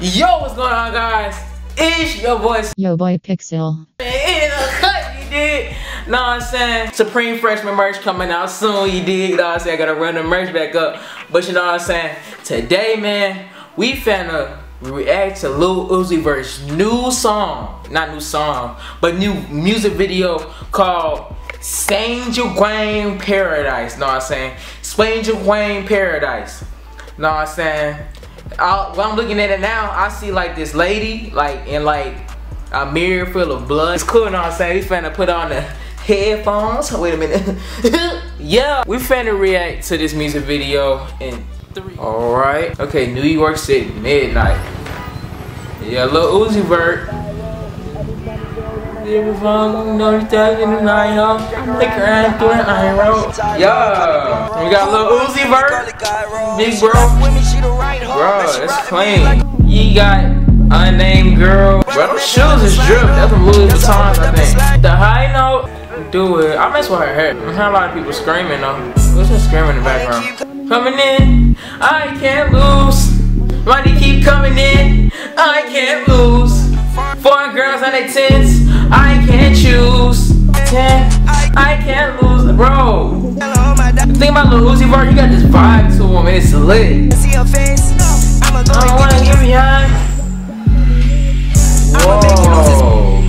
Yo, what's going on, guys? It's your boy, Yo boy Pixel. in a cut, you dig? Know what I'm saying? Supreme freshman merch coming out soon, you dig? Know what I'm saying? I gotta run the merch back up. But you know what I'm saying? Today, man, we finna react to Lil Uzi Vert's new song. Not new song, but new music video called Stranger Wayne Paradise. Know what I'm saying? Sanguine Paradise. Know what I'm saying? I, when I'm looking at it now, I see like this lady, like in like a mirror full of blood. It's cool, know what I'm saying? We finna put on the headphones. Wait a minute. yeah, we finna react to this music video in three. Alright. Okay, New York City, midnight. Yeah, little Uzi Vert. Yeah, we got Lil Uzi Vert, Big Bro. Bro, that's clean. You got unnamed girl. Bro, those shoes is drip. That's some Louis Vuittons, I think. The high note, do it. I mess with her hair. I heard a lot of people screaming though. What's that screaming in the background? Coming in, I can't lose. Money keep coming in, I can't lose. Foreign girls on their tents, I can't choose. Ten, I can't lose, bro. The thing about Lil Uzi Vert, you got this vibe to him, it's lit. I don't wanna get behind. Whoa.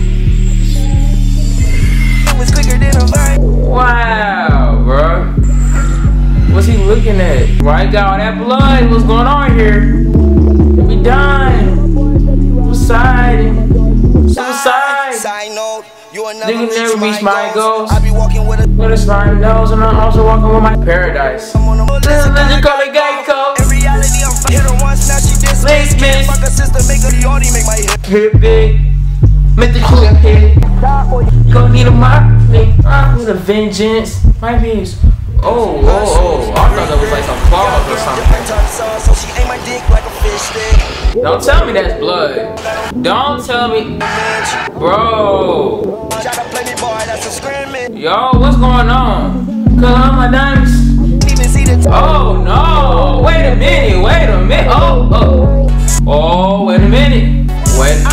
Wow, bro. What's he looking at? Why he got all that blood? What's going on here? We dying. Nigga never reach my goals. I be walking with a With a slime nose, and I'm also walking with my paradise. A This is legend call it Geico. In reality, I'm f- hit her once, now she diss me. Fuck her sister, make a the make my hip. Hit big. Make the clip hit. Gonna need a mop. With a vengeance. My views. Oh, oh, oh. I thought that was like some claws or something. So she ate my dick like a fish stick. Don't tell me that's blood. Don't tell me. Bro. Try to play me, boy, that's a scrimmage. Yo, what's going on? Cause I'm my diamonds. Even see the Oh no! Wait a minute! Wait a minute! Oh oh! Oh wait a minute! Wait!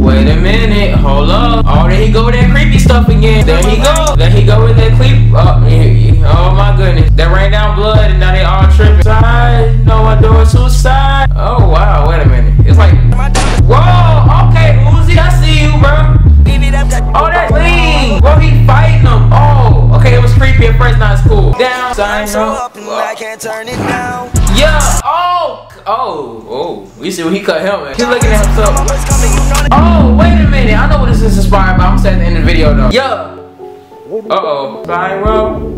Wait a minute! Hold up! Oh, there he go with that creepy stuff again. There he go! There he go with that creep. Oh, oh my goodness! That rained down blood and now they all tripping. Cool. Down, sign so up. up and I can't turn it down. Yeah. Oh. Oh. Oh. We see what he cut him. At. He's looking at himself. always coming, you know that. Oh, wait a minute. I know what this is inspired by. I'm saying at the end of the video though. Yeah. Uh oh. Pyro.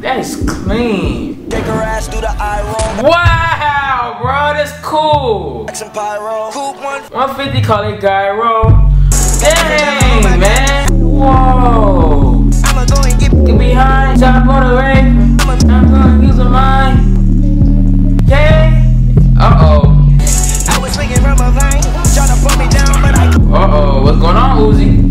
That is clean. Take her ass through the eye roll. Wow, bro. That's cool. Some pyro. Coupe 150 call it gyro. Dang, man. Whoa. I'ma go and get. Behind. Top on the way. I'ma use a mine. Okay. Uh oh. I was swinging from a vine, trying to put me down, but I Uh-oh, what's going on, Uzi?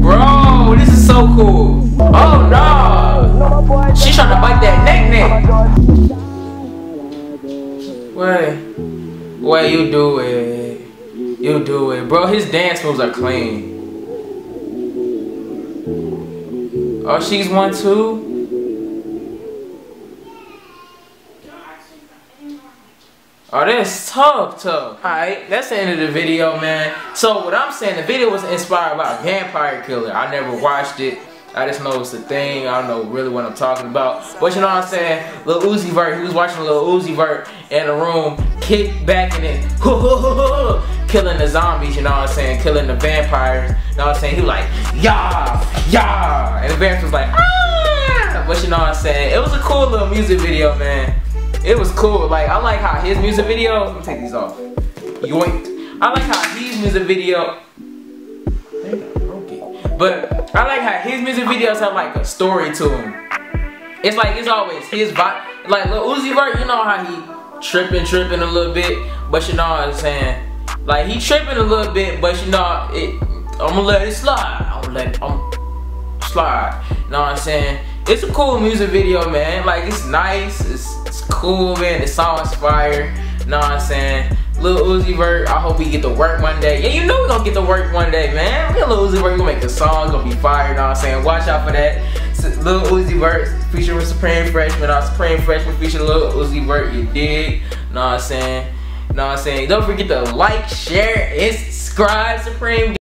Bro, this is so cool. Oh, no. She's trying to bite that neck neck. Wait. Wait, you do it. You do it. Bro, his dance moves are clean. Oh, she's one too? Oh, that's tough, tough. Alright, that's the end of the video, man. So, what I'm saying, the video was inspired by vampire killer. I never watched it. I just know it's a thing. I don't know really what I'm talking about. But you know what I'm saying? Lil Uzi Vert, he was watching Lil Uzi Vert in a room, kick back and then killing the zombies, you know what I'm saying? Killing the vampires. You know what I'm saying? He was like, yah, yah. And the vampires was like, ah. But you know what I'm saying? It was a cool little music video, man. It was cool. Like I like how his music video. Let me take these off. Yoink. I like how his music video. But I like how his music videos have like a story to them. It's like it's always his vibe. Like Lil Uzi Vert, you know how he tripping, tripping a little bit, but you know what I'm saying. Like he tripping a little bit, but you know it. I'm gonna let it slide. I'm gonna let it. I'm slide. You know what I'm saying? It's a cool music video, man. Like it's nice. It's, it's cool, man. The song's fire. You know what I'm saying? Lil Uzi Vert, I hope we get to work one day. Yeah, you know we gonna get to work one day, man. We got Lil Uzi Vert, we gonna make a song, gonna be fire, you know what I'm saying? Watch out for that. Lil Uzi Vert featuring Supreme Freshman, our Supreme Freshman featuring Lil Uzi Vert, you dig? Know what I'm saying? Know what I'm saying? Don't forget to like, share, and subscribe, Supreme.